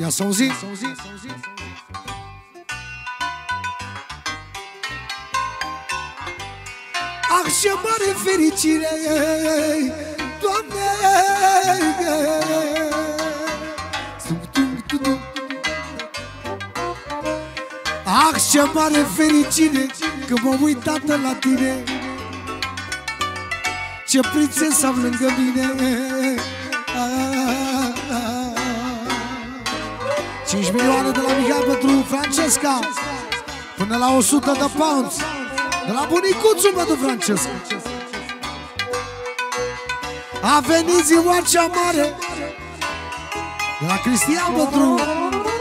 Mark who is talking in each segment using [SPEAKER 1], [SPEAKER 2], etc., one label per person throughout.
[SPEAKER 1] Ia să auzim. Ah, ce mare fericire, Doamne! Ah, ce mare fericire Că m-am uitat la tine Ce prințesă am lângă mine 5 milioane de la Mihai pentru Francesca. Până la 100 de pounds. De la bunicuțul pentru Francesca. A venit ziua cea mare. De la Cristian pentru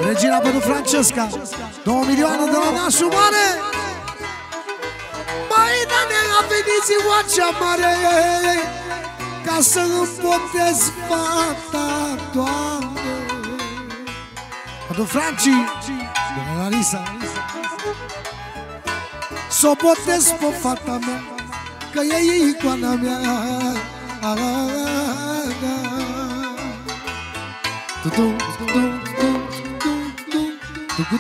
[SPEAKER 1] Regina pentru Francesca. 2 milioane de la nașul mare. Mai ne a venit ziua cea mare. Ca să îmi botez fata, Doamne Pentru Franci De la Larisa S-o botez pe fata mea Că e icoana mea. Tutum,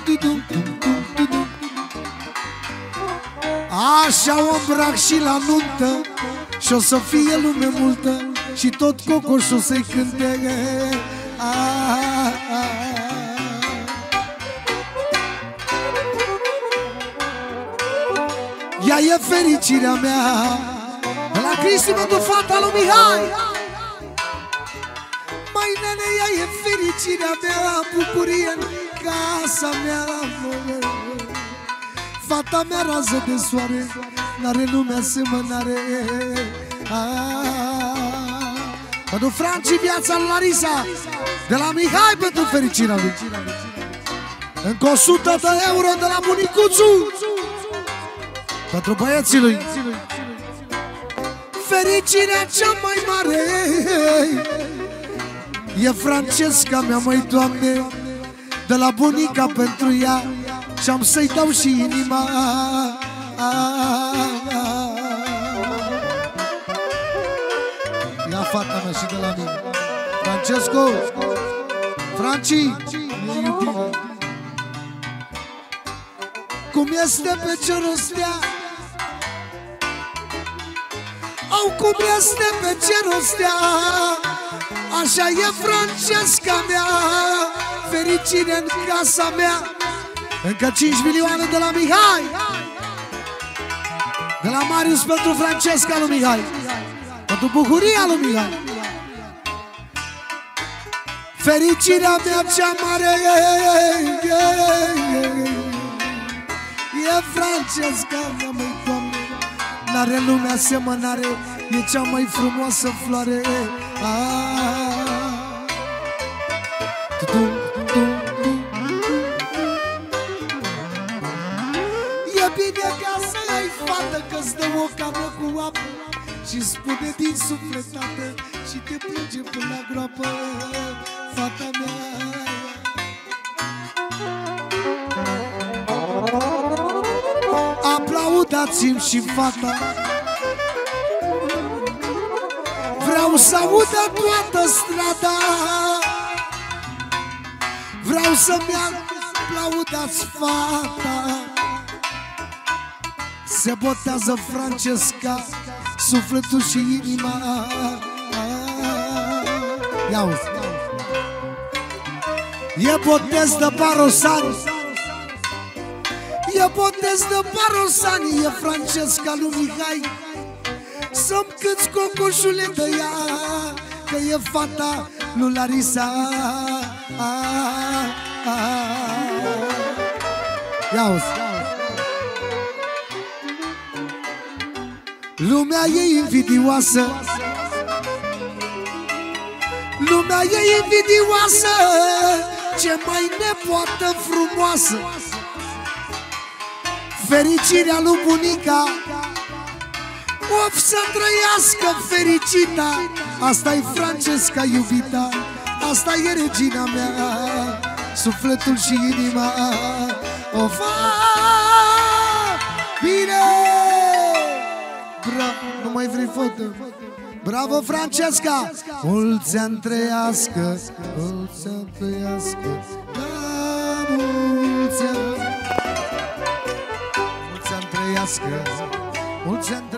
[SPEAKER 1] tutum, tutum Așa o îmbrac și la nuntă Și o să fie lume multă Și tot cocoșul să-i cânte Ea e fericirea mea. De la Cristi pentru fata lui Mihai. Mai nene, ea e fericirea mea. Bucurie în casa mea Fata mea rază de soare N-are lume asemănare Pentru Franci viața lui Larisa. De la Mihai pentru fericirea lui. Încă 100 de euro de la bunicuțu Pentru băieții lui. Fericirea cea mai mare E Francesca mea, mai Doamne De la bunica pentru ea Și am să-i dau și inima. Ia fata mea și de la mine. Francesco Franci E iubire Cum este pe cerul stea Au cum este pe cerul stea Așa e Francesca mea Fericire în casa mea Încă 5 milioane de la Mihai De la Marius pentru Francesca lui Mihai Pentru bucuria lui Mihai Fericirea mea cea mare E Francesca mea, măi, Doamne N-are lumea asemănare E cea mai frumoasă floare. E bine ca să ai fată Că-ți dă o cană cu apă și spune din sufletată Și te plânge până la groapă. Fata mea Aplaudați-mi și fata Vreau să audă toată strada. Vreau să-mi aplaudați fata Se botează Francesca Sufletul și inima. Ia uzi E botez de Barosani E botez de Barosani E Francesca lui Mihai. Să-mi câți cocoșule de ea Că e fata lui Larisa. Ia uzi Lumea e invidioasă. Lumea e invidioasă. Ce mai nepoată frumoasă Fericirea lui bunica. Of să trăiască fericita. Asta e Francesca iubita. Asta e regina mea. Sufletul și inima. O fac bine! Bra, nu mai vrei fotă? Bravo, Francesca! Mulți ani trăiască, mulți ani trăiască, da, mulți ani. Mulți ani trăiască, mulți ani trăiască.